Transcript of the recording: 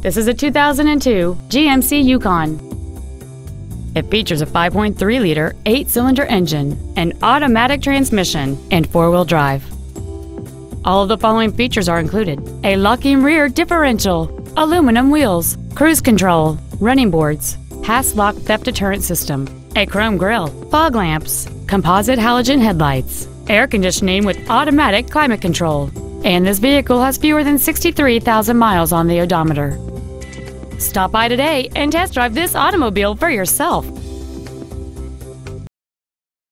This is a 2002 GMC Yukon. It features a 5.3-liter eight-cylinder engine, an automatic transmission, and four-wheel drive. All of the following features are included. A locking rear differential, aluminum wheels, cruise control, running boards, pass lock theft deterrent system, a chrome grille, fog lamps, composite halogen headlights, air conditioning with automatic climate control, and this vehicle has fewer than 63,000 miles on the odometer. Stop by today and test drive this automobile for yourself.